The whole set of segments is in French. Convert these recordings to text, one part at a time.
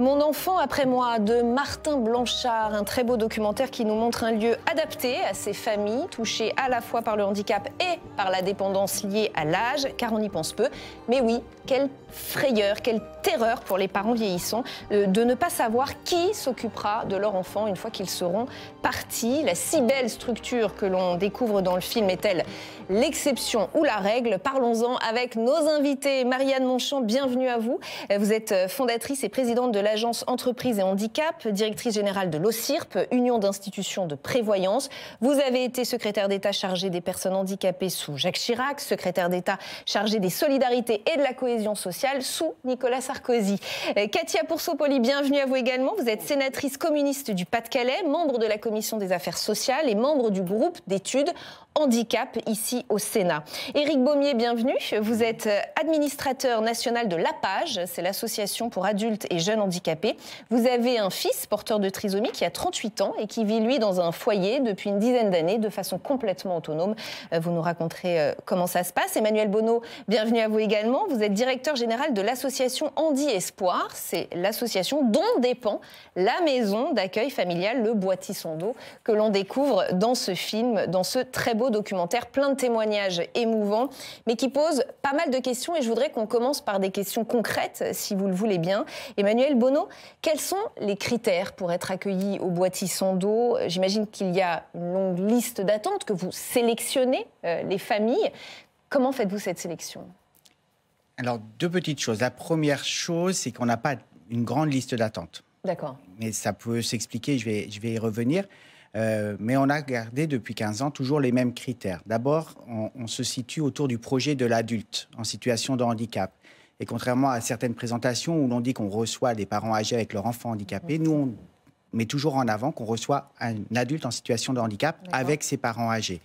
Mon enfant après moi de Martin Blanchard, un très beau documentaire qui nous montre un lieu adapté à ces familles touchées à la fois par le handicap et par la dépendance liée à l'âge, car on y pense peu. Mais oui, quelle frayeur, quelle terreur pour les parents vieillissants euh, de ne pas savoir qui s'occupera de leur enfant une fois qu'ils seront partis. La si belle structure que l'on découvre dans le film est-elle l'exception ou la règle? Parlons-en avec nos invités. Marianne Monchamp, bienvenue à vous. Vous êtes euh, fondatrice et présidente de l'agence Entreprise et Handicap, directrice générale de l'OCIRP, Union d'institutions de prévoyance. Vous avez été secrétaire d'État chargé des personnes handicapées sous Jacques Chirac, secrétaire d'État chargé des solidarités et de la cohésion sociale sous Nicolas Sarkozy. Euh, Katia Poursopoli, bienvenue à vous également. Vous êtes sénatrice communiste du Pas-de-Calais, membre de la commission des affaires sociales et membre du groupe d'études handicap ici au Sénat. Éric Baumier, bienvenue. Vous êtes administrateur national de l'APAGE, c'est l'association pour adultes et jeunes handicapés. Vous avez un fils porteur de trisomie qui a 38 ans et qui vit lui dans un foyer depuis une dizaine d'années de façon complètement autonome. Euh, vous nous raconterez euh, comment ça se passe. Emmanuel Bonneau, bienvenue à vous également. Vous êtes directeur général de l'association Handi Espoir. C'est l'association dont dépend la maison d'accueil familial Le Boitisson que l'on découvre dans ce film, dans ce très beau documentaire, plein de témoignages émouvants, mais qui pose pas mal de questions. Et je voudrais qu'on commence par des questions concrètes, si vous le voulez bien. Emmanuel Bonneau, quels sont les critères pour être accueilli au Boitisson d'eau? J'imagine qu'il y a une longue liste d'attentes, que vous sélectionnez euh, les familles. Comment faites-vous cette sélection? Alors, deux petites choses. La première chose, c'est qu'on n'a pas une grande liste d'attentes. D'accord. Mais ça peut s'expliquer, je vais, je vais y revenir. Euh, mais on a gardé depuis 15 ans toujours les mêmes critères. D'abord, on, se situe autour du projet de l'adulte en situation de handicap. Et contrairement à certaines présentations où l'on dit qu'on reçoit des parents âgés avec leur enfant handicapé, nous, on met toujours en avant qu'on reçoit un adulte en situation de handicap avec ses parents âgés.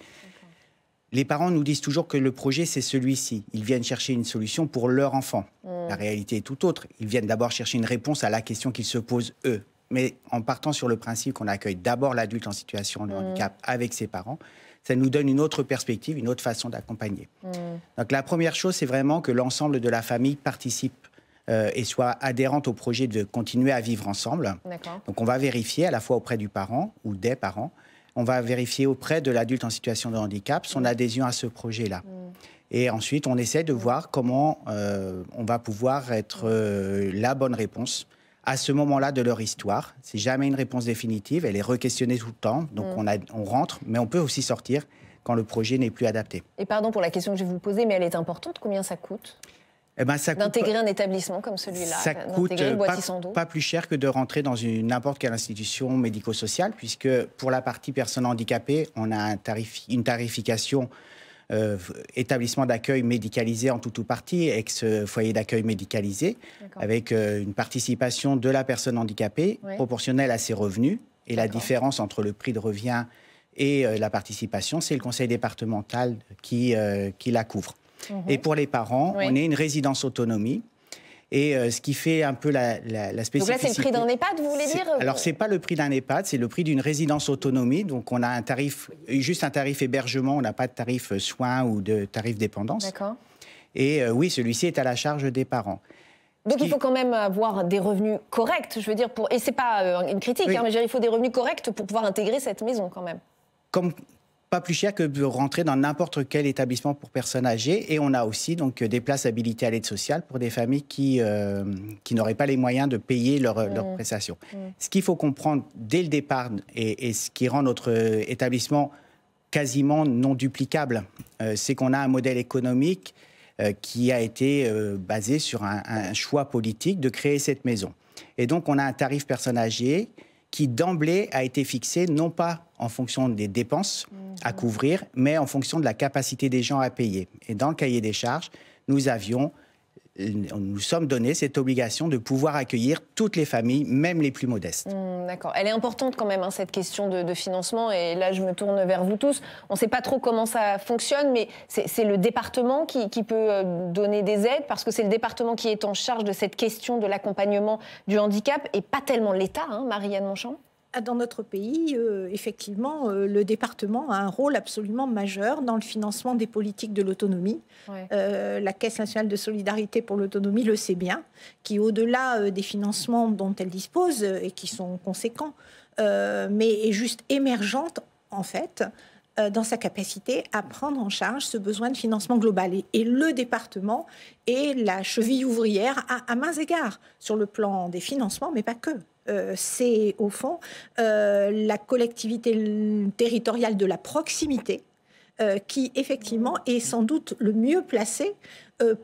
Les parents nous disent toujours que le projet, c'est celui-ci. Ils viennent chercher une solution pour leur enfant. Mmh. La réalité est tout autre. Ils viennent d'abord chercher une réponse à la question qu'ils se posent eux mais en partant sur le principe qu'on accueille d'abord l'adulte en situation de mmh. handicap avec ses parents, ça nous donne une autre perspective, une autre façon d'accompagner. Mmh. Donc la première chose, c'est vraiment que l'ensemble de la famille participe euh, et soit adhérente au projet de continuer à vivre ensemble. Donc on va vérifier à la fois auprès du parent ou des parents, on va vérifier auprès de l'adulte en situation de handicap son mmh. adhésion à ce projet-là. Et ensuite, on essaie de voir comment euh, on va pouvoir être euh, la bonne réponse à ce moment-là de leur histoire. C'est jamais une réponse définitive, elle est requestionnée tout le temps, donc mm. on, a, on rentre, mais on peut aussi sortir quand le projet n'est plus adapté. Et pardon pour la question que je vais vous poser, mais elle est importante. Combien ça coûte eh ben, D'intégrer un établissement comme celui-là, ça coûte pas, pas, plus cher que de rentrer dans n'importe quelle institution médico-sociale, puisque pour la partie personnes handicapées, on a un tarif, une tarification euh, établissement d'accueil médicalisé en tout ou partie, ex-foyer d'accueil médicalisé, avec euh, une participation de la personne handicapée proportionnelle à ses revenus. Et la différence entre le prix de revient et euh, la participation, c'est le conseil départemental qui, qui la couvre. Mhm. Et pour les parents, on est une résidence autonomie et euh, ce qui fait un peu la, la, spécificité. Donc là, c'est le prix d'un EHPAD, vous voulez dire Alors, c'est pas le prix d'un EHPAD, c'est le prix d'une résidence autonomie. Donc, on a un tarif, juste un tarif hébergement, on n'a pas de tarif euh, soins ou de tarif dépendance. D'accord. Et euh, oui, celui-ci est à la charge des parents. Donc il faut quand même avoir des revenus corrects, je veux dire, pour... et c'est pas une critique, hein, mais il faut des revenus corrects pour pouvoir intégrer cette maison quand même. Comme, pas plus cher que de rentrer dans n'importe quel établissement pour personnes âgées. Et on a aussi donc des places habilitées à l'aide sociale pour des familles qui, euh, qui n'auraient pas les moyens de payer leurs mmh. prestations. Mmh. Ce qu'il faut comprendre dès le départ et, ce qui rend notre établissement quasiment non duplicable, euh, c'est qu'on a un modèle économique euh, qui a été basé sur un, un, choix politique de créer cette maison. Et donc on a un tarif personnes âgées qui d'emblée a été fixé non pas en fonction des dépenses à mhm. couvrir, mais en fonction de la capacité des gens à payer. Et dans le cahier des charges, nous avions nous sommes donné cette obligation de pouvoir accueillir toutes les familles, même les plus modestes. Hmm, d'accord. Elle est importante quand même, hein, cette question de, financement. Et là, je me tourne vers vous tous. On ne sait pas trop comment ça fonctionne, mais c'est le département qui, peut euh, donner des aides, parce que c'est le département qui est en charge de cette question de l'accompagnement du handicap, et pas tellement l'État, hein, Marianne Monchamp? Dans notre pays, euh, effectivement, euh, le département a un rôle absolument majeur dans le financement des politiques de l'autonomie. Euh, la Caisse nationale de solidarité pour l'autonomie le sait bien, qui, au-delà des financements dont elle dispose et qui sont conséquents, mais est juste émergente, en fait, dans sa capacité à prendre en charge ce besoin de financement global. Et, le département est la cheville ouvrière à, à mains égards sur le plan des financements, mais pas que. Euh, c'est au fond euh, la collectivité territoriale de la proximité euh, qui effectivement est sans doute le mieux placé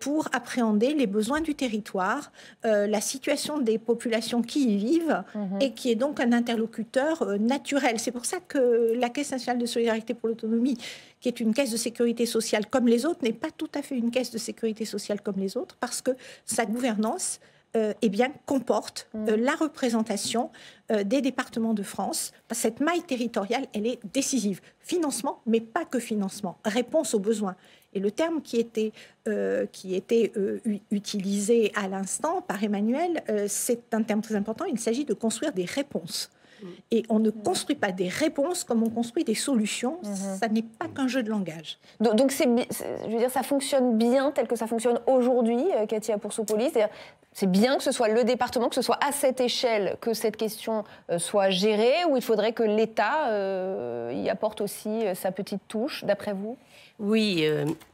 pour appréhender les besoins du territoire, la situation des populations qui y vivent mhm. et qui est donc un interlocuteur naturel. C'est pour ça que la Caisse nationale de solidarité pour l'autonomie, qui est une caisse de sécurité sociale comme les autres, n'est pas tout à fait une caisse de sécurité sociale comme les autres parce que sa gouvernance euh, eh bien, comporte euh, mm. la représentation euh, des départements de France. Cette maille territoriale, elle est décisive. Financement, mais pas que financement. Réponse aux besoins. Et le terme qui était, qui était utilisé à l'instant par Emmanuel, c'est un terme très important. Il s'agit de construire des réponses. Et on ne construit pas des réponses comme on construit des solutions. Mhm. Ça n'est pas qu'un jeu de langage. Donc, c'est, je veux dire, ça fonctionne bien tel que ça fonctionne aujourd'hui, euh, Katia Poursopoli. C'est bien que ce soit le département, que ce soit à cette échelle que cette question euh, soit gérée, ou il faudrait que l'État euh, y apporte aussi sa petite touche, d'après vous? Oui,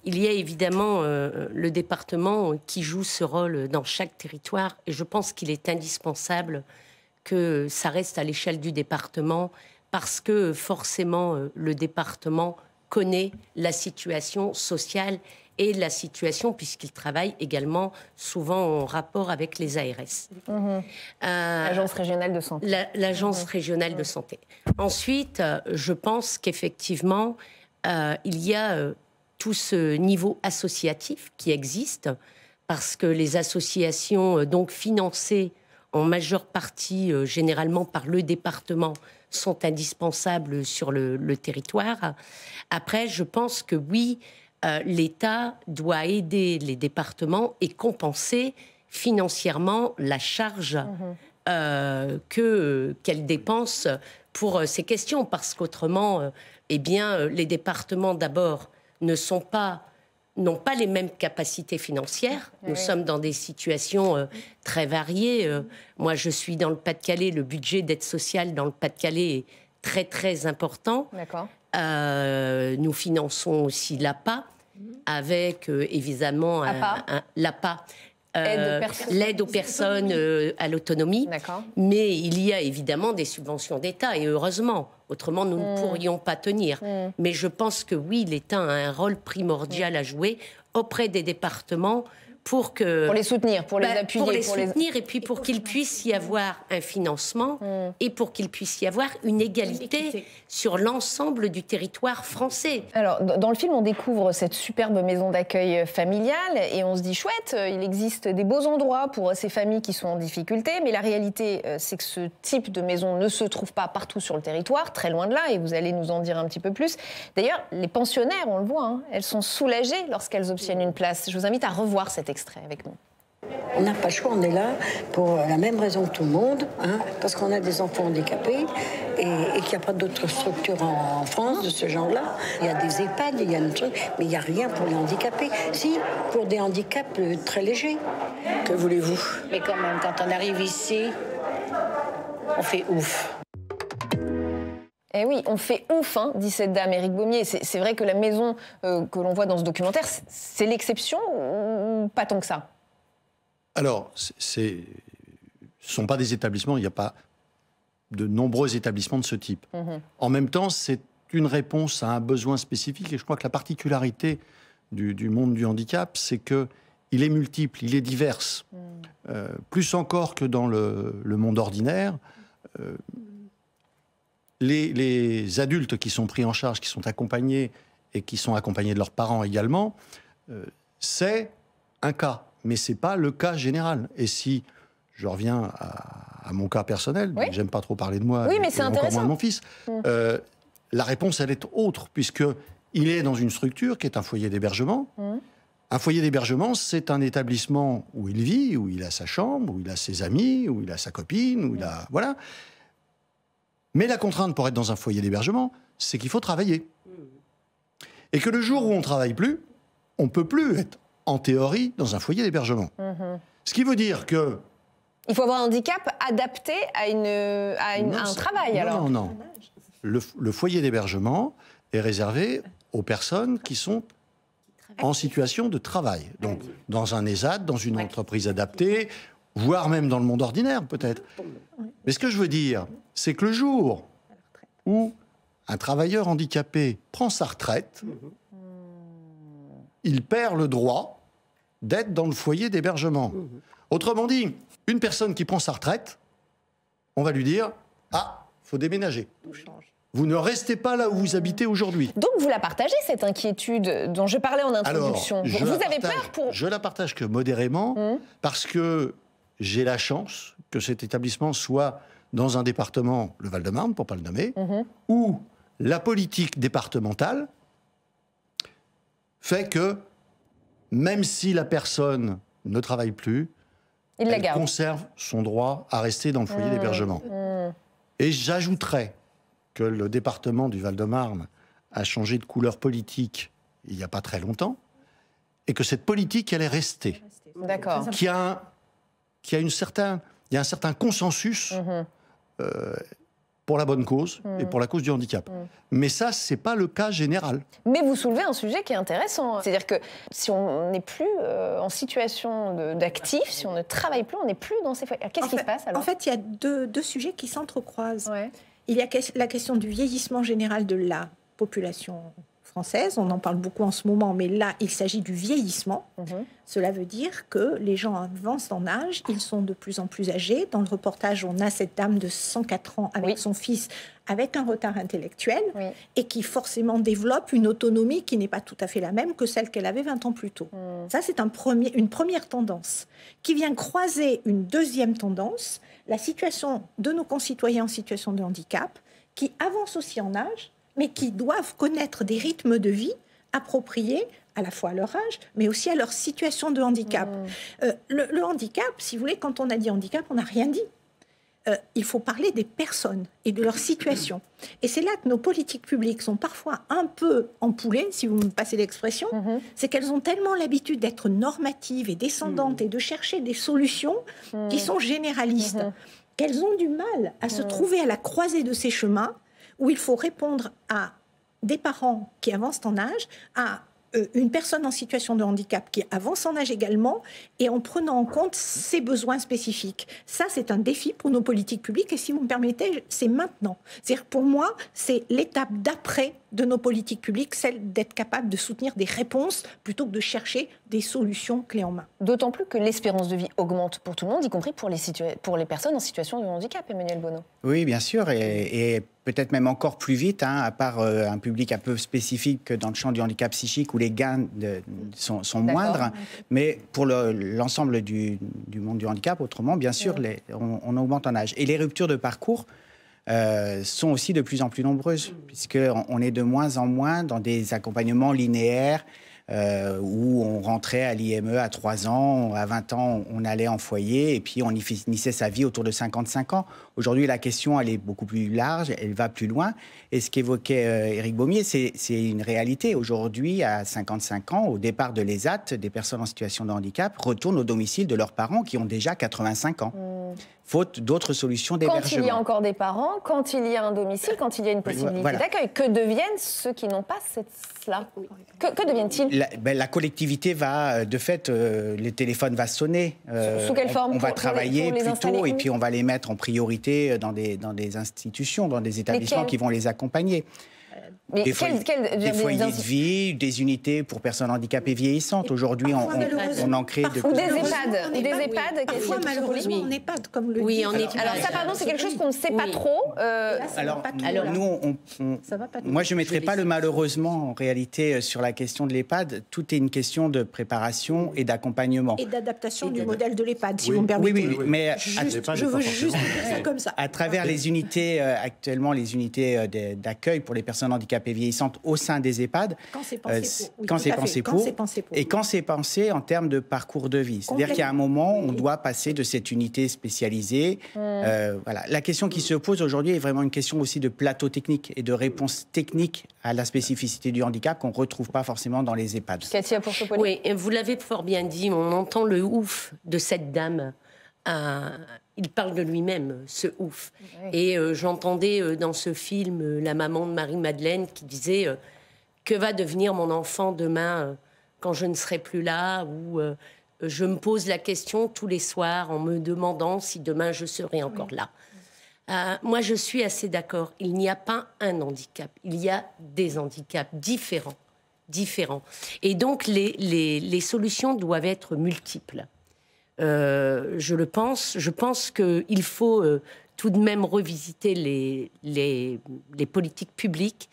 il y a évidemment le département qui joue ce rôle dans chaque territoire et je pense qu'il est indispensable que ça reste à l'échelle du département parce que forcément euh, le département connaît la situation sociale et la situation, puisqu'il travaille également souvent en rapport avec les ARS. Mhm. Euh, L'agence régionale de santé. L'agence mhm. régionale de santé. Ensuite, euh, je pense qu'effectivement, il y a tout ce niveau associatif qui existe, parce que les associations donc financées en majeure partie euh, généralement par le département, sont indispensables sur le, territoire. Après, je pense que oui, euh, l'État doit aider les départements et compenser financièrement la charge mhm. euh, que qu'elles dépensent pour ces questions, parce qu'autrement, eh bien, les départements d'abord ne sont pas n'ont pas les mêmes capacités financières. Nous sommes dans des situations euh, très variées. Euh, moi, je suis dans le Pas-de-Calais. Le budget d'aide sociale dans le Pas-de-Calais est très, très important. Euh, nous finançons aussi l'APA, avec évidemment l'APA. L'aide aux personnes à l'autonomie. Mais il y a évidemment des subventions d'État, et heureusement. Autrement, nous ne hmm. pourrions pas tenir. Hmm. Mais je pense que oui, l'État a un rôle primordial à jouer auprès des départements pour que pour les soutenir, pour les bah, appuyer, pour les soutenir et puis pour qu'il puisse y avoir un financement mm. et pour qu'il puisse y avoir une égalité sur l'ensemble du territoire français. Alors dans le film, on découvre cette superbe maison d'accueil familiale et on se dit chouette, il existe des beaux endroits pour ces familles qui sont en difficulté, mais la réalité euh, c'est que ce type de maison ne se trouve pas partout sur le territoire, très loin de là, et vous allez nous en dire un petit peu plus. D'ailleurs, les pensionnaires, on le voit, hein, elles sont soulagées lorsqu'elles obtiennent une place. Je vous invite à revoir cette extrait avec nous. On n'a pas le choix, on est là pour la même raison que tout le monde, hein, parce qu'on a des enfants handicapés et, qu'il n'y a pas d'autres structures en, France de ce genre-là. Il y a des EHPAD, il y a des trucs, mais il n'y a rien pour les handicapés. Si, pour des handicaps euh, très légers. Que voulez-vous? Mais quand même, quand on arrive ici, on fait ouf. Eh oui, on fait ouf, hein, dit cette dame, Éric Baumier. C'est vrai que la maison euh, que l'on voit dans ce documentaire, c'est l'exception ou pas tant que ça? Alors, ce ne sont pas des établissements, il n'y a pas de nombreux établissements de ce type. Mhm. En même temps, c'est une réponse à un besoin spécifique et je crois que la particularité du, monde du handicap, c'est que il est multiple, il est divers. Mhm. Euh, plus encore que dans le, monde ordinaire. Euh, les, adultes qui sont pris en charge, qui sont accompagnés et qui sont accompagnés de leurs parents également, euh, c'est un cas, mais c'est pas le cas général. Et si je reviens à, mon cas personnel, j'aime pas trop parler de moi, oui, mais c'est moins de mon fils. Mm. Euh, la réponse, elle est autre, puisque il est dans une structure qui est un foyer d'hébergement. Mm. Un foyer d'hébergement, c'est un établissement où il vit, où il a sa chambre, où il a ses amis, où il a sa copine, où il a voilà. Mais la contrainte pour être dans un foyer d'hébergement, c'est qu'il faut travailler. Et que le jour où on ne travaille plus, on ne peut plus être, en théorie, dans un foyer d'hébergement. Mhm. Ce qui veut dire que... Il faut avoir un handicap adapté à, une, à, une- Non, à un travail, non, alors. Non, non. Le, le foyer d'hébergement est réservé aux personnes qui sont en situation de travail. Donc, dans un ESAD, dans une entreprise adaptée, voire même dans le monde ordinaire, peut-être. Mais ce que je veux dire, c'est que le jour où un travailleur handicapé prend sa retraite, il perd le droit d'être dans le foyer d'hébergement. Autrement dit, une personne qui prend sa retraite, on va lui dire Ah, faut déménager. Vous ne restez pas là où vous habitez aujourd'hui. Donc vous la partagez, cette inquiétude dont je parlais en Alors, introduction. vous je vous la avez partage- peur pour... Je la partage que modérément, Hum. parce que j'ai la chance que cet établissement soit dans un département, le Val-de-Marne, pour pas le nommer, Mhm. où la politique départementale fait que même si la personne ne travaille plus, Il elle conserve son droit à rester dans le foyer Mmh, d'hébergement. mmh. Et j'ajouterais que le département du Val-de-Marne a changé de couleur politique il n'y a pas très longtemps, et que cette politique, elle est restée. D'accord. Qu'il y a un, qu'il y a une certain, il y a un certain consensus Mhm. euh, pour la bonne cause et Mhm. pour la cause du handicap. Mais ça, c'est pas le cas général. Mais vous soulevez un sujet qui est intéressant. C'est-à-dire que si on n'est plus euh, en situation d'actif, si on ne travaille plus, on n'est plus dans ces foyers. Qu'est-ce qui fait- se passe alors En fait, il y a deux, deux sujets qui s'entrecroisent. Ouais. Il y a que- la question du vieillissement général de la population française. On en parle beaucoup en ce moment, mais là, il s'agit du vieillissement. Mhm. Cela veut dire que les gens avancent en âge, ils sont de plus en plus âgés. Dans le reportage, on a cette dame de 104 ans avec Oui. son fils, avec un retard intellectuel, Oui. et qui forcément développe une autonomie qui n'est pas tout à fait la même que celle qu'elle avait 20 ans plus tôt. Mm. Ça, c'est un premier, une première tendance qui vient croiser une deuxième tendance, la situation de nos concitoyens en situation de handicap, qui avancent aussi en âge, mais qui doivent connaître des rythmes de vie appropriés à la fois à leur âge, mais aussi à leur situation de handicap. Euh, le, le handicap, si vous voulez, quand on a dit handicap, on n'a rien dit. Euh, il faut parler des personnes et de leur situation. Et c'est là que nos politiques publiques sont parfois un peu empoulées, si vous me passez l'expression, Mhm. c'est qu'elles ont tellement l'habitude d'être normatives et descendantes et de chercher des solutions qui sont généralistes, qu'elles ont du mal à se trouver à la croisée de ces chemins où il faut répondre à des parents qui avancent en âge, à euh, une personne en situation de handicap qui avance en âge également, et en prenant en compte ses besoins spécifiques. Ça, c'est un défi pour nos politiques publiques, et si vous me permettez, c'est maintenant. C'est-à-dire, pour moi, c'est l'étape d'après de nos politiques publiques, celle d'être capable de soutenir des réponses plutôt que de chercher des solutions clés en main. D'autant plus que l'espérance de vie augmente pour tout le monde, y compris pour les, situa- pour les personnes en situation de handicap, Emmanuel Bonneau. Oui, bien sûr, et, et peut-être même encore plus vite, hein, à part euh, un public un peu spécifique que dans le champ du handicap psychique où les gains de- sont, moindres. Mais pour le- l'ensemble du, du monde du handicap, autrement, bien sûr, les- on, on augmente en âge. Et les ruptures de parcours euh, sont aussi de plus en plus nombreuses, puisqu'on on est de moins en moins dans des accompagnements linéaires euh, où on rentrait à l'IME à 3 ans, à 20 ans, on allait en foyer et puis on y finissait sa vie autour de 55 ans. Aujourd'hui, la question, elle est beaucoup plus large, elle va plus loin. Et ce qu'évoquait euh, Éric Baumier, c'est une réalité. Aujourd'hui, à 55 ans, au départ de l'ESAT, des personnes en situation de handicap retournent au domicile de leurs parents qui ont déjà 85 ans, faute d'autres solutions Quand il y a d'hébergement. encore des parents, quand il y a un domicile, quand il y a une possibilité voilà. d'accueil, que deviennent ceux qui n'ont pas cette- cela? Que, que deviennent-ils? La, ben, la collectivité va, euh, de fait, euh, les téléphones va sonner. Euh, sous quelle on- forme On, va travailler pour les plus tôt et puis on va les mettre en priorité euh, dans des, dans des institutions, dans des établissements qui vont les accompagner. Mais Des, quel- foyers, quel- des des- foyers des- de vie, des unités pour personnes handicapées vieillissantes. Aujourd'hui, on, on- en crée de Ou plus des en EHPAD, des EHPAD, Parfois, malheureusement, Oui. n'est pas comme le Oui, dit en EHPAD. Alors ça, pardon, c'est quelque chose qu'on ne sait pas Oui. trop. euh, Là, Alors, pas trop, alors, là. nous, on- on- Ça va pas trop. moi, je ne mettrai pas le malheureusement en réalité euh, sur la question de l'EHPAD. Tout est une question de préparation et d'accompagnement. Et d'adaptation du modèle de l'EHPAD, si Oui. vous me Oui, permettez. oui, mais à- Juste, l'EHPAD je veux juste dire ça comme ça. à travers les unités, euh, actuellement, les unités d'accueil pour les personnes handicapées handicapées vieillissantes au sein des EHPAD. Quand c'est pensé pour. pensé, Et quand c'est pensé en termes de parcours de vie. C'est-à-dire qu'il y a un moment, on doit passer de cette unité spécialisée. Hmm. voilà. La question qui se pose aujourd'hui est vraiment une question aussi de plateau technique et de réponse technique à la spécificité du handicap qu'on ne retrouve pas forcément dans les EHPAD. Katia Oui, vous l'avez fort bien dit, on entend le ouf de cette dame. Euh, il parle de lui-même, ce ouf. Et euh, j'entendais euh, dans ce film la maman de Marie-Madeleine qui disait Que va devenir mon enfant demain quand je ne serai plus là? Ou je me pose la question tous les soirs en me demandant si demain je serai encore là. Euh, moi, je suis assez d'accord. Il n'y a pas un handicap. Il y a des handicaps différents. différents. Et donc, les, solutions doivent être multiples. Euh, je le pense. Je pense qu'il faut euh, tout de même revisiter les, les, politiques publiques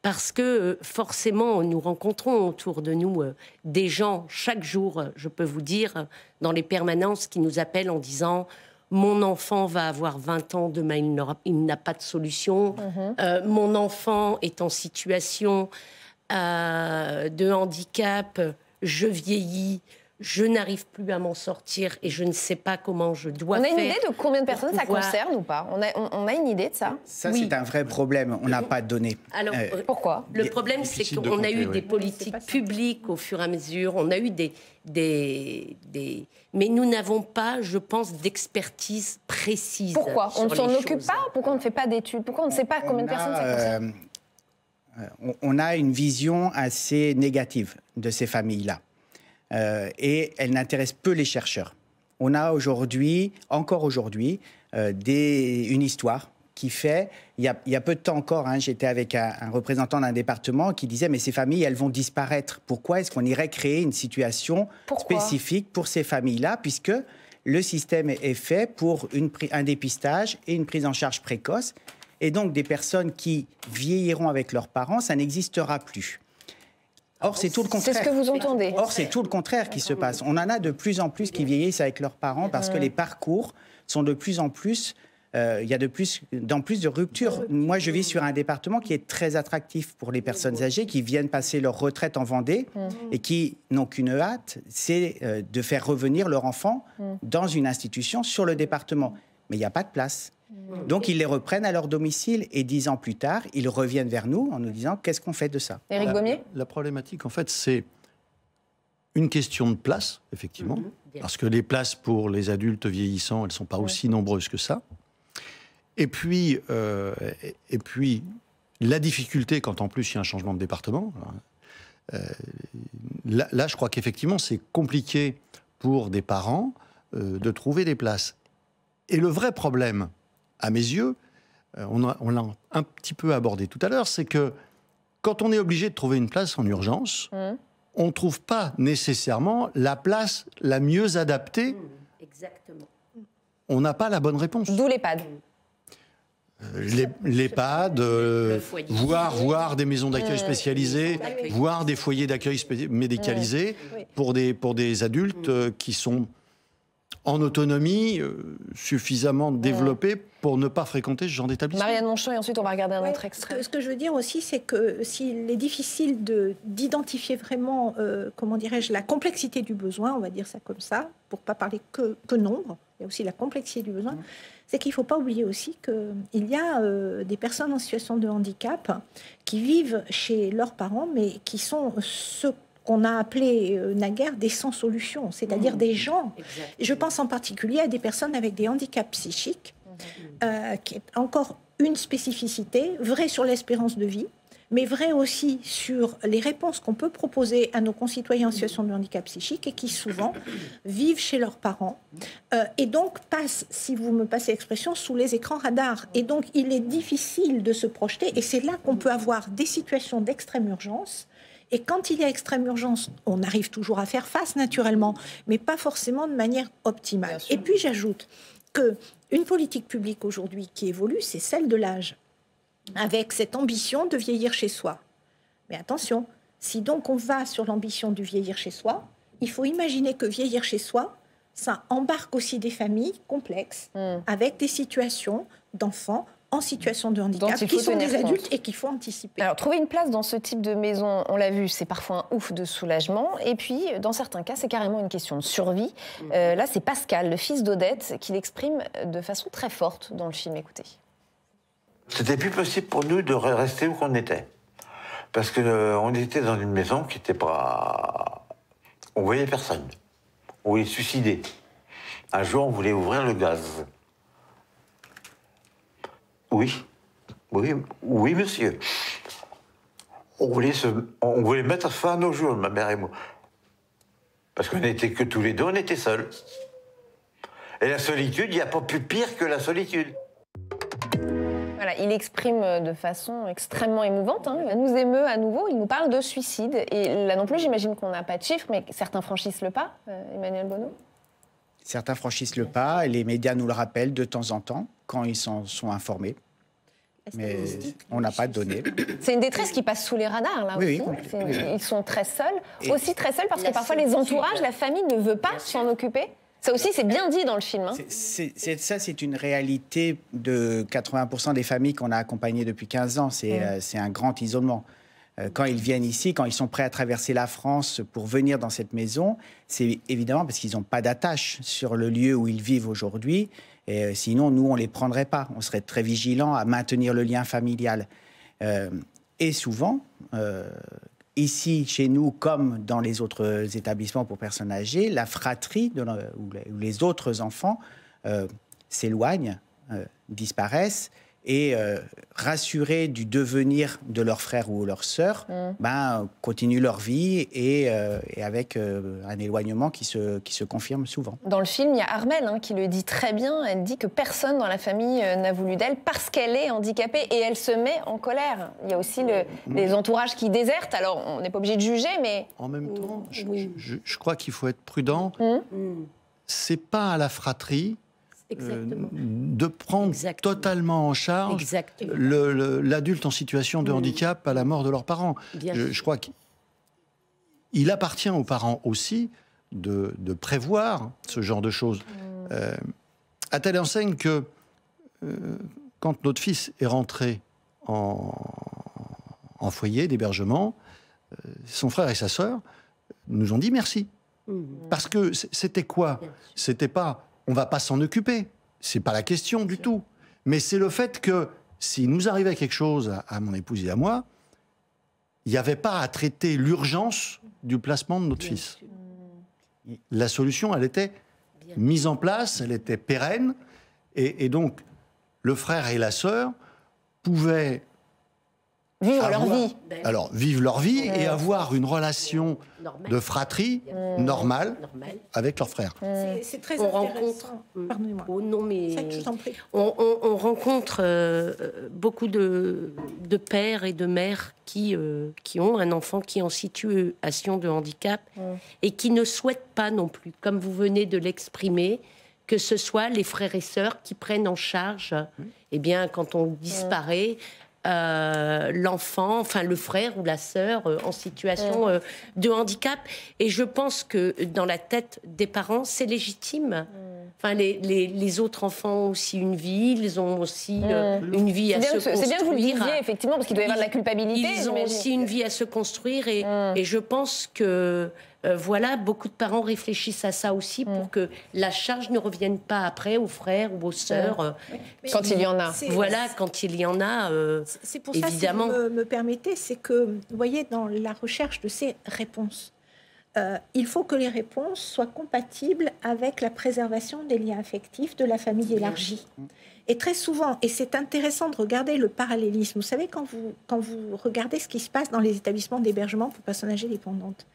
parce que forcément, nous rencontrons autour de nous des gens chaque jour, je peux vous dire, dans les permanences qui nous appellent en disant mon enfant va avoir 20 ans, demain il n'a pas de solution. Mhm. Euh, mon enfant est en situation euh, de handicap, je vieillis, je n'arrive plus à m'en sortir et je ne sais pas comment je dois faire. On a une idée de combien de personnes ça concerne ou pas? On a, une idée de ça? Ça, c'est un vrai problème. On n'a pas de données. Alors, euh, pourquoi? Le problème, c'est qu'on a eu des politiques publiques au fur et à mesure. On a eu des, des, des... Mais nous n'avons pas, je pense, d'expertise précise. Pourquoi? On ne s'en occupe pas? Pourquoi on ne fait pas d'études? Pourquoi on ne sait pas combien de personnes ça concerne? euh, on a une vision assez négative de ces familles-là. Euh, et elle n'intéresse peu les chercheurs. On a aujourd'hui, encore aujourd'hui, euh, une histoire qui fait, il y, a, peu de temps encore, hein, j'étais avec un, représentant d'un département qui disait, mais ces familles, elles vont disparaître. Pourquoi est-ce qu'on irait créer une situation spécifique pour ces familles-là, puisque le système est fait pour une, un dépistage et une prise en charge précoce, et donc des personnes qui vieilliront avec leurs parents, ça n'existera plus. Or, c'est tout le contraire. C'est ce que vous entendez. Or, c'est tout le contraire qui se passe. On en a de plus en plus qui vieillissent avec leurs parents parce que les parcours sont de plus en plus euh, il y a de plus, dans plus de ruptures. Moi, je vis sur un département qui est très attractif pour les personnes âgées qui viennent passer leur retraite en Vendée et qui n'ont qu'une hâte, c'est euh, de faire revenir leur enfant dans une institution sur le département. Mais il n'y a pas de place. Donc ils les reprennent à leur domicile et dix ans plus tard, ils reviennent vers nous en nous disant qu'est-ce qu'on fait de ça? Éric Gommier la, problématique, en fait, c'est une question de place, effectivement, mhm, parce que les places pour les adultes vieillissants, elles ne sont pas aussi nombreuses que ça. Et puis, euh, et puis, la difficulté quand en plus il y a un changement de département. Euh, là, je crois qu'effectivement, c'est compliqué pour des parents euh, de trouver des places. Et le vrai problème, à mes yeux, euh, on l'a un petit peu abordé tout à l'heure, c'est que quand on est obligé de trouver une place en urgence, mmh. on ne trouve pas nécessairement la place la mieux adaptée. Mmh, exactement. On n'a pas la bonne réponse. D'où l'EHPAD. Euh, L'EHPAD, euh, voir, voir des maisons d'accueil mmh. spécialisées, voir des foyers d'accueil médicalisés pour, des, pour des adultes qui sont en autonomie euh, suffisamment développée pour ne pas fréquenter ce genre d'établissement. Marianne Monchon, et ensuite on va regarder un autre extrait. Ce que, je veux dire aussi, c'est que s'il est difficile d'identifier vraiment, euh, comment dirais-je, la complexité du besoin, on va dire ça comme ça, pour pas parler que, que nombre, il y a aussi la complexité du besoin, c'est qu'il ne faut pas oublier aussi qu'il y a euh, des personnes en situation de handicap qui vivent chez leurs parents, mais qui sont ceux qu'on a appelé euh, naguère des sans solution, c'est-à-dire mmh. des gens. Je pense en particulier à des personnes avec des handicaps psychiques, mmh. euh, qui est encore une spécificité, vraie sur l'espérance de vie, mais vrai aussi sur les réponses qu'on peut proposer à nos concitoyens en situation de handicap psychique et qui souvent vivent chez leurs parents euh, et donc passent, si vous me passez l'expression, sous les écrans radars. Et donc il est difficile de se projeter et c'est là qu'on peut avoir des situations d'extrême urgence et quand il y a extrême urgence, on arrive toujours à faire face naturellement, mais pas forcément de manière optimale. Et puis j'ajoute que une politique publique aujourd'hui qui évolue, c'est celle de l'âge, avec cette ambition de vieillir chez soi. Mais attention, si donc on va sur l'ambition de vieillir chez soi, il faut imaginer que vieillir chez soi, ça embarque aussi des familles complexes, hmm. avec des situations d'enfants en situation de handicap, qui sont des adultes et qu'il faut anticiper. Alors, trouver une place dans ce type de maison, on l'a vu, c'est parfois un ouf de soulagement. Et puis, dans certains cas, c'est carrément une question de survie. Euh, là, c'est Pascal, le fils d'Odette, qui l'exprime de façon très forte dans le film. Écoutez. C'était plus possible pour nous de rester où qu'on était. Parce qu'on euh, était dans une maison qui n'était pas. On voyait personne. On voulait suicider. Un jour, on voulait ouvrir le gaz. Oui. Oui, oui, monsieur. On voulait, se, on voulait mettre fin à nos jours, ma mère et moi. Parce qu'on n'était que tous les deux, on était seuls. Et la solitude, il n'y a pas plus pire que la solitude. Voilà, il exprime de façon extrêmement émouvante. Hein. Il nous émeut à nouveau. Il nous parle de suicide. Et là non plus, j'imagine qu'on n'a pas de chiffres, mais certains franchissent le pas, euh, Emmanuel Bonneau? Certains franchissent le pas et les médias nous le rappellent de temps en temps quand ils s'en sont informés. Mais on n'a pas de données. C'est une détresse qui passe sous les radars, là oui, aussi. Oui, ils sont très seuls. aussi très seuls parce que parfois les entourages, la famille ne veut pas s'en occuper. Ça aussi, c'est bien dit dans le film. Hein. ça, c'est une réalité de 80% des familles qu'on a accompagnées depuis 15 ans. Euh, c'est un grand isolement. Euh, quand ils viennent ici, quand ils sont prêts à traverser la France pour venir dans cette maison, c'est évidemment parce qu'ils n'ont pas d'attache sur le lieu où ils vivent aujourd'hui. Euh, sinon, nous, on ne les prendrait pas. On serait très vigilants à maintenir le lien familial. Euh, et souvent, ici, chez nous, comme dans les autres établissements pour personnes âgées, la fratrie ou les autres enfants s'éloignent, disparaissent et euh, rassurés du devenir de leur frère ou leur sœur, mm. ben, continuent leur vie et, euh, avec euh, un éloignement qui se, qui se confirme souvent. Dans le film, il y a Armelle hein, qui le dit très bien. Elle dit que personne dans la famille n'a voulu d'elle parce qu'elle est handicapée et elle se met en colère. Il y a aussi le, mm. les entourages qui désertent. Alors, on n'est pas obligé de juger, mais... En même temps, je, crois qu'il faut être prudent. Mm. C'est pas à la fratrie euh, de prendre totalement en charge l'adulte en situation de handicap à la mort de leurs parents. Je, crois qu'il appartient aux parents aussi de, prévoir ce genre de choses. Mm. Euh, à telle enseigne que euh, quand notre fils est rentré en, foyer d'hébergement, son frère et sa sœur nous ont dit merci. Mm. Parce que c'était quoi? C'était pas on va pas s'en occuper. C'est pas la question du tout. Mais c'est le fait que s'il nous arrivait quelque chose à, mon épouse et à moi, il n'y avait pas à traiter l'urgence du placement de notre fils. La solution, elle était mise en place, elle était pérenne, et, et donc le frère et la sœur pouvaient Vivre leur vie. Alors, vivre leur vie et avoir une relation de fratrie normale avec leurs frères. C'est très on rencontre, Pardonnez-moi. Oh non, mais on, rencontre euh, beaucoup de, de, pères et de mères qui, euh, qui ont un enfant qui est en situation de handicap et qui ne souhaitent pas non plus, comme vous venez de l'exprimer, que ce soit les frères et sœurs qui prennent en charge, eh bien, quand on disparaît, euh, l'enfant, enfin le frère ou la sœur euh, en situation euh, de handicap. Et je pense que dans la tête des parents, c'est légitime. Enfin, les, les, autres enfants ont aussi une vie, ils ont aussi une vie à se construire. C'est bien que vous le disiez, effectivement, parce qu'il doit y avoir de la culpabilité. Ils ont aussi une vie à se construire et, et je pense que euh, voilà, beaucoup de parents réfléchissent à ça aussi pour mm. que la charge ne revienne pas après aux frères ou aux sœurs. Euh, quand il y en a. Voilà, quand il y en a, euh, c'est pour ça, si vous me, permettez, c'est que, vous voyez, dans la recherche de ces réponses, il faut que les réponses soient compatibles avec la préservation des liens affectifs de la famille élargie. Et très souvent, et c'est intéressant de regarder le parallélisme, vous savez, quand vous, quand vous regardez ce qui se passe dans les établissements d'hébergement pour personnes âgées dépendantes,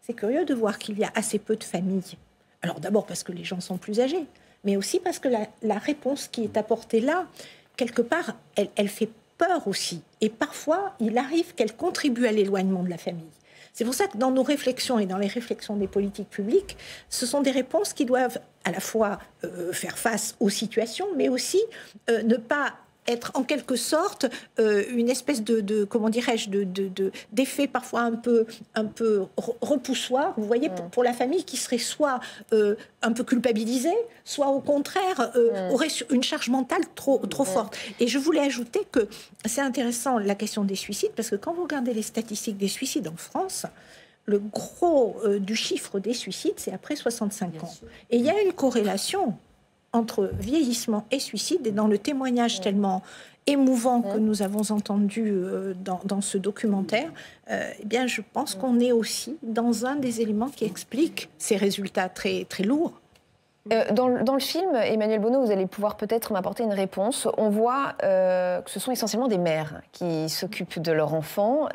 c'est curieux de voir qu'il y a assez peu de familles. Alors d'abord parce que les gens sont plus âgés, mais aussi parce que la, réponse qui est apportée là, quelque part, elle, fait peur aussi. Et parfois, il arrive qu'elle contribue à l'éloignement de la famille. C'est pour ça que dans nos réflexions et dans les réflexions des politiques publiques, ce sont des réponses qui doivent à la fois euh, faire face aux situations, mais aussi euh, ne pas être en quelque sorte euh, une espèce de, comment dirais-je, d'effet de, parfois un peu, un peu repoussoir, vous voyez, pour, la famille qui serait soit euh, un peu culpabilisée, soit au contraire aurait une charge mentale trop, trop forte. Et je voulais ajouter que c'est intéressant la question des suicides, parce que quand vous regardez les statistiques des suicides en France, le gros du chiffre des suicides, c'est après 65 ans. Et il y a une corrélation entre vieillissement et suicide. Et dans le témoignage tellement émouvant que nous avons entendu euh, dans, ce documentaire, euh, eh bien, je pense qu'on est aussi dans un des éléments qui explique ces résultats très, très lourds. Euh, dans, le film, Emmanuel Bonneau, vous allez pouvoir peut-être m'apporter une réponse. On voit que ce sont essentiellement des mères qui s'occupent de leurs enfants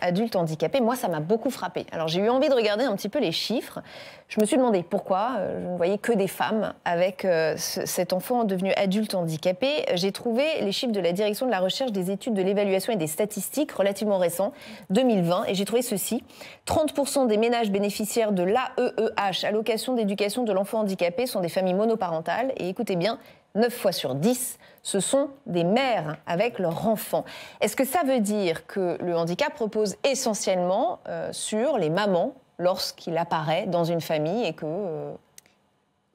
adultes handicapés. Moi, ça m'a beaucoup frappé. Alors, j'ai eu envie de regarder un petit peu les chiffres. Je me suis demandé pourquoi euh, je ne voyais que des femmes avec euh, cet enfant devenu adulte handicapé. J'ai trouvé les chiffres de la direction de la recherche des études de l'évaluation et des statistiques relativement récents, 2020, et j'ai trouvé ceci. 30% des ménages bénéficiaires de l'AEEH, allocation d'éducation de l'enfant handicapé, sont des familles monoparentales. Et écoutez bien, 9 fois sur 10, ce sont des mères avec leurs enfants. Est-ce que ça veut dire que le handicap repose essentiellement euh, sur les mamans lorsqu'il apparaît dans une famille et que euh,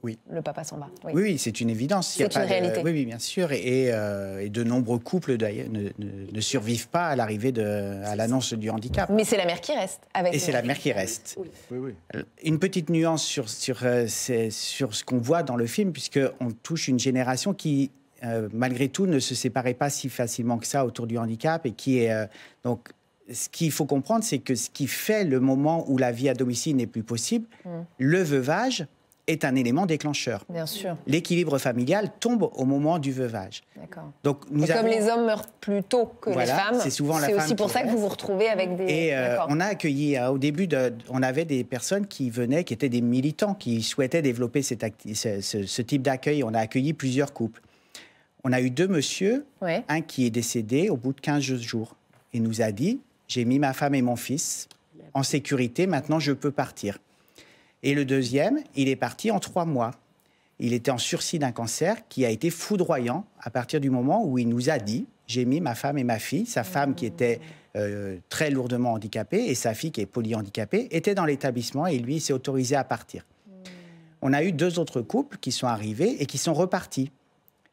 oui. le papa s'en va. Oui, c'est une évidence. C'est une réalité. oui, oui, bien sûr. Euh, et, de nombreux couples d'ailleurs ne, survivent pas à l'arrivée de, à l'annonce du handicap. Mais c'est la mère qui reste. Avec et c'est la mère qui reste. Oui. Une petite nuance sur, sur, euh, sur ce qu'on voit dans le film, puisqu'on touche une génération qui malgré tout, ne se séparait pas si facilement que ça autour du handicap et qui est donc ce qu'il faut comprendre, c'est que ce qui fait le moment où la vie à domicile n'est plus possible, mm. le veuvage est un élément déclencheur. Bien sûr. L'équilibre familial tombe au moment du veuvage. D'accord. Donc nous comme les hommes meurent plus tôt que les femmes, c'est souvent la C'est aussi pour ça que vous vous retrouvez avec des. Et euh, on a accueilli euh, au début, de, on avait des personnes qui venaient, qui étaient des militants, qui souhaitaient développer cette ce, ce, type d'accueil. On a accueilli plusieurs couples. On a eu deux monsieur, un qui est décédé au bout de 15 jours. Il nous a dit j'ai mis ma femme et mon fils en sécurité, maintenant je peux partir. Et le deuxième, il est parti en trois mois. Il était en sursis d'un cancer qui a été foudroyant à partir du moment où il nous a dit, j'ai mis ma femme et ma fille, sa femme qui était euh, très lourdement handicapée et sa fille qui est polyhandicapée, était dans l'établissement et lui s'est autorisé à partir. On a eu deux autres couples qui sont arrivés et qui sont repartis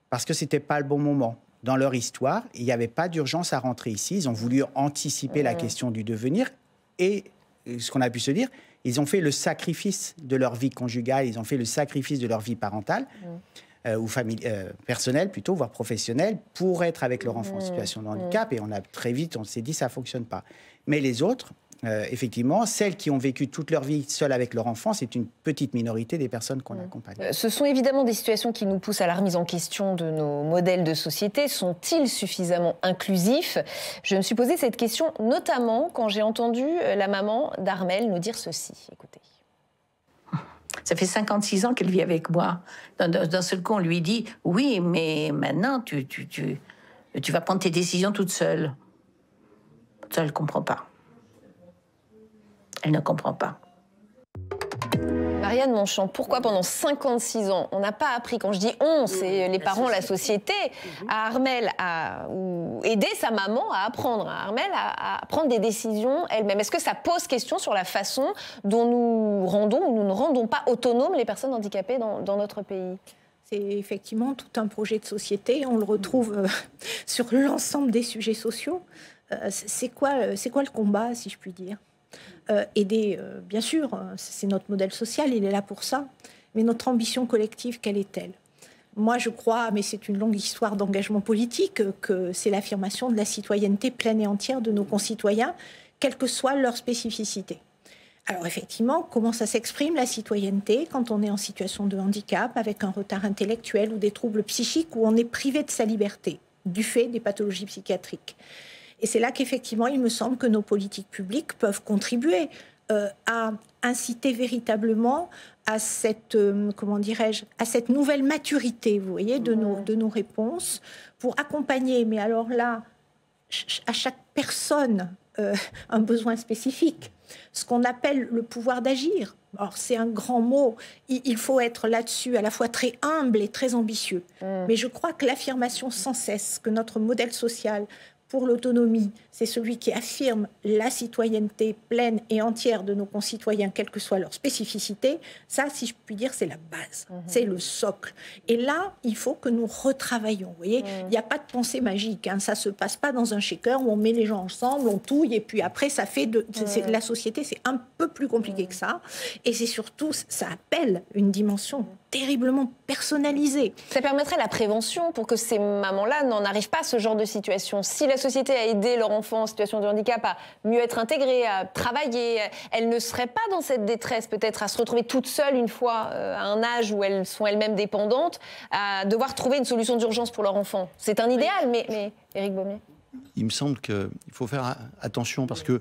parce que c'était pas le bon moment dans leur histoire, il n'y avait pas d'urgence à rentrer ici. Ils ont voulu anticiper la question du devenir. Et ce qu'on a pu se dire, ils ont fait le sacrifice de leur vie conjugale, ils ont fait le sacrifice de leur vie parentale. Euh, ou euh, personnelle plutôt, voire professionnelle, pour être avec leur enfant en situation de handicap. Et on a très vite, on s'est dit, ça fonctionne pas. Mais les autres, euh, effectivement, celles qui ont vécu toute leur vie seules avec leur enfant, c'est une petite minorité des personnes qu'on accompagne. Euh, ce sont évidemment des situations qui nous poussent à la remise en question de nos modèles de société. Sont-ils suffisamment inclusifs? Je me suis posé cette question notamment quand j'ai entendu euh, la maman d'Armel nous dire ceci. Écoutez. Ça fait 56 ans qu'elle vit avec moi. D'un seul coup, on lui dit Oui, mais maintenant, tu, tu, tu, tu vas prendre tes décisions toute seule. Ça, elle ne comprend pas. Elle ne comprend pas. Marianne Monchamp, pourquoi pendant 56 ans, on n'a pas appris, quand je dis on, c'est les parents, la société, à Armel à ou aider sa maman à apprendre, à Armel à, prendre des décisions elle-même Est-ce que ça pose question sur la façon dont nous rendons ou nous ne rendons pas autonomes les personnes handicapées dans, notre pays? C'est effectivement tout un projet de société. On le retrouve euh, sur l'ensemble des sujets sociaux. Euh, c'est quoi, c'est quoi le combat, si je puis dire? Euh, aider, euh, bien sûr, euh, c'est notre modèle social, il est là pour ça, mais notre ambition collective, quelle est-elle? Moi, je crois, mais c'est une longue histoire d'engagement politique, que c'est l'affirmation de la citoyenneté pleine et entière de nos concitoyens, quelle que soit leur spécificité. Alors effectivement, comment ça s'exprime la citoyenneté quand on est en situation de handicap, avec un retard intellectuel ou des troubles psychiques, où on est privé de sa liberté du fait des pathologies psychiatriques? Et c'est là qu'effectivement, il me semble que nos politiques publiques peuvent contribuer euh, à inciter véritablement à cette, euh, comment dirais-je, à cette nouvelle maturité, vous voyez, de, nos, de nos réponses, pour accompagner, mais alors là, à chaque personne euh, un besoin spécifique, ce qu'on appelle le pouvoir d'agir. Alors c'est un grand mot, il faut être là-dessus à la fois très humble et très ambitieux. Mmh. Mais je crois que l'affirmation sans cesse que notre modèle social pour l'autonomie, c'est celui qui affirme la citoyenneté pleine et entière de nos concitoyens, quelle que soit leur spécificité. Ça, si je puis dire, c'est la base, mhm. c'est le socle. Et là, il faut que nous retravaillons. Vous voyez, mhm. il n'y a pas de pensée magique. Hein. Ça se passe pas dans un shaker où on met les gens ensemble, on touille et puis après, ça fait de mhm. la société. C'est un peu plus compliqué que ça. Et c'est surtout, ça appelle une dimension terriblement personnalisée. Ça permettrait la prévention pour que ces mamans-là n'en arrivent pas à ce genre de situation. Si la société a aidé leur enfant en situation de handicap à mieux être intégré, à travailler, elles ne seraient pas dans cette détresse peut-être à se retrouver toutes seules une fois euh, à un âge où elles sont elles-mêmes dépendantes, à devoir trouver une solution d'urgence pour leur enfant. C'est un idéal, mais, mais Éric Baumier Il me semble qu'il faut faire attention parce que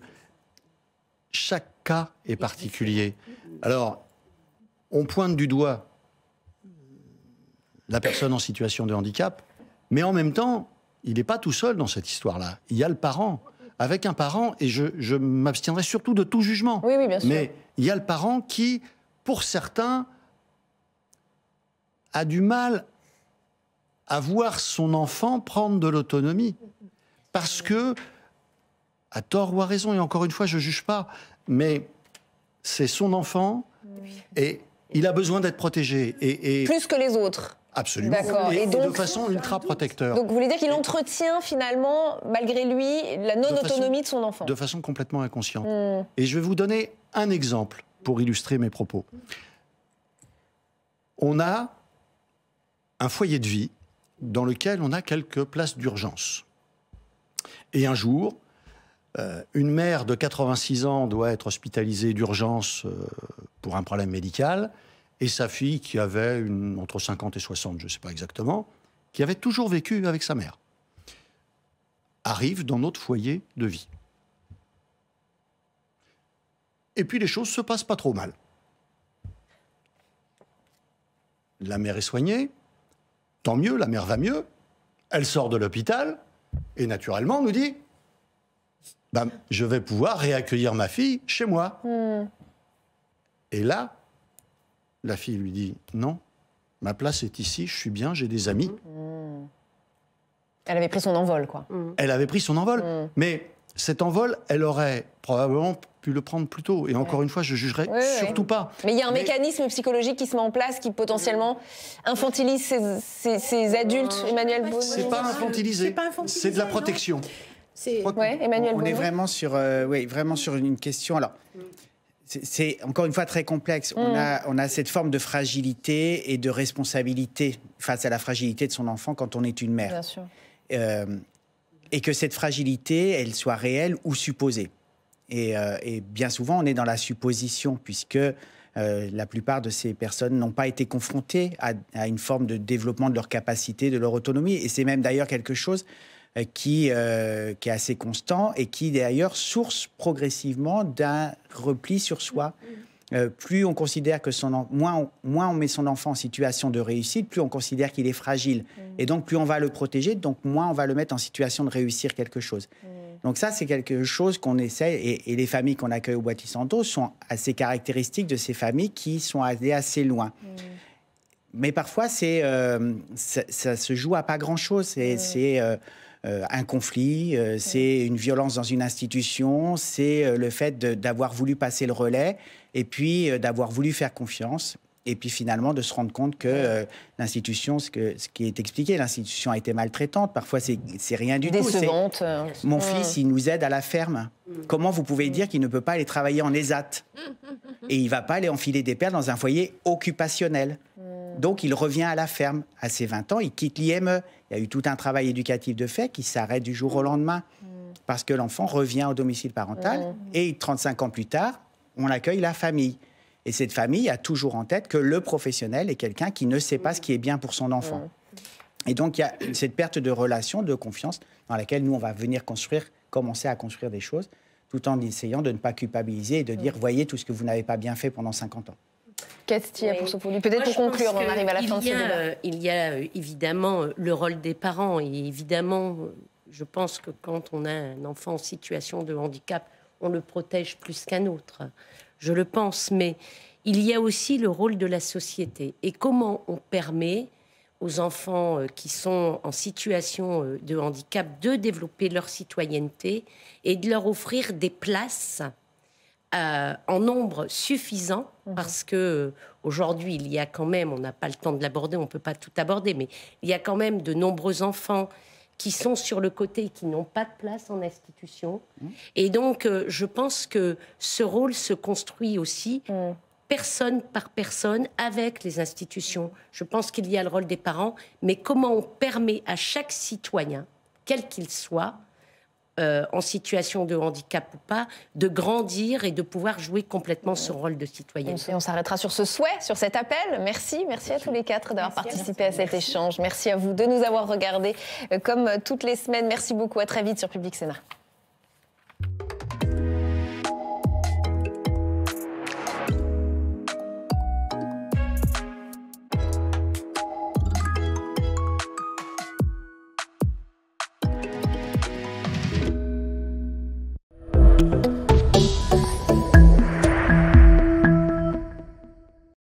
chaque cas est particulier. Alors, on pointe du doigt la personne en situation de handicap, mais en même temps, il n'est pas tout seul dans cette histoire-là. Il y a le parent. Avec un parent, et je, m'abstiendrai surtout de tout jugement. Oui, oui, bien sûr. Mais il y a le parent qui, pour certains, a du mal à voir son enfant prendre de l'autonomie. Parce que, à tort ou à raison, et encore une fois, je ne juge pas, mais c'est son enfant et il a besoin d'être protégé. et, Plus que les autres. Absolument. Et, de façon ultra protecteur. Donc vous voulez dire qu'il entretient finalement, malgré lui, la non-autonomie de, son enfant De façon complètement inconsciente. Hmm. Et je vais vous donner un exemple pour illustrer mes propos. On a un foyer de vie dans lequel on a quelques places d'urgence. Et un jour, euh, une mère de 86 ans doit être hospitalisée d'urgence euh, pour un problème médical et sa fille qui avait une, entre 50 et 60, je ne sais pas exactement, qui avait toujours vécu avec sa mère, arrive dans notre foyer de vie. Et puis les choses se passent pas trop mal. La mère est soignée, tant mieux, la mère va mieux, elle sort de l'hôpital, et naturellement nous dit, ben, je vais pouvoir réaccueillir ma fille chez moi. Hmm. Et là, la fille lui dit Non, ma place est ici, je suis bien, j'ai des amis. Mmh. Elle avait pris son envol, quoi. Mmh. Elle avait pris son envol. Mmh. Mais cet envol, elle aurait probablement pu le prendre plus tôt. Et encore une fois, je jugerai surtout pas. Mais il y a un mécanisme psychologique qui se met en place qui potentiellement infantilise ces, adultes, Emmanuel Beau. C'est pas infantilisé, c'est de la protection. Emmanuel on, est vraiment sur, euh, oui, vraiment sur une question. Alors, c'est encore une fois très complexe. On, mm. a, on, a, cette forme de fragilité et de responsabilité face à la fragilité de son enfant quand on est une mère. Bien sûr. Euh, et que cette fragilité, elle soit réelle ou supposée. Et, euh, bien souvent, on est dans la supposition, puisque euh, la plupart de ces personnes n'ont pas été confrontées à, à, une forme de développement de leur capacité, de leur autonomie. Et c'est même d'ailleurs quelque chose qui, euh, qui est assez constant et qui d'ailleurs source progressivement d'un repli sur soi. Euh, plus on considère que son moins on, moins on met son enfant en situation de réussite, plus on considère qu'il est fragile. Et donc plus on va le protéger, donc moins on va le mettre en situation de réussir quelque chose. Donc ça, c'est quelque chose qu'on essaie, et, les familles qu'on accueille au Boîtier Santo sont assez caractéristiques de ces familles qui sont allées assez loin. Mais parfois, c'est, ça, ça, se joue à pas grand-chose. C'est, euh, un conflit, euh, c'est une violence dans une institution, c'est euh, le fait d'avoir voulu passer le relais et puis d'avoir voulu faire confiance. Et puis finalement de se rendre compte que l'institution, ce, ce, qui est expliqué, l'institution a été maltraitante. Parfois, c'est rien du Décevante. tout. Mon fils, il nous aide à la ferme. Mm. Comment vous pouvez dire qu'il ne peut pas aller travailler en ESAT Et il va pas aller enfiler des perles dans un foyer occupationnel. Donc, il revient à la ferme. À ses 20 ans, il quitte l'IME. Il y a eu tout un travail éducatif de fait qui s'arrête du jour au lendemain parce que l'enfant revient au domicile parental mm. et 35 ans plus tard, on accueille la famille. Et cette famille a toujours en tête que le professionnel est quelqu'un qui ne sait pas ce qui est bien pour son enfant. Mm. Et donc, il y a cette perte de relation, de confiance, dans laquelle nous, on va venir construire, commencer à construire des choses, tout en essayant de ne pas culpabiliser et de dire, voyez tout ce que vous n'avez pas bien fait pendant 50 ans. Qu'est-ce qu'il y a pour Peut-être pour conclure, on arrive à la fin de ce débat. Il y a euh, évidemment euh, le rôle des parents et évidemment je pense que quand on a un enfant en situation de handicap, on le protège plus qu'un autre. Je le pense, mais il y a aussi le rôle de la société et comment on permet aux enfants euh, qui sont en situation euh, de handicap de développer leur citoyenneté et de leur offrir des places euh, en nombre suffisant mhm. parce que aujourd'hui il y a quand même, on n'a pas le temps de l'aborder, on ne peut pas tout aborder, mais il y a quand même de nombreux enfants qui sont sur le côté et qui n'ont pas de place en institution. Mhm. Et donc, je pense que ce rôle se construit aussi mhm personne par personne avec les institutions. Je pense qu'il y a le rôle des parents, mais comment on permet à chaque citoyen, quel qu'il soit, euh, en situation de handicap ou pas, de grandir et de pouvoir jouer complètement son rôle de citoyen. Et on s'arrêtera sur ce souhait, sur cet appel. Merci, merci à tous les quatre d'avoir participé à, cet échange. Merci à vous de nous avoir regardés euh, comme toutes les semaines. Merci beaucoup. À très vite sur Public Sénat.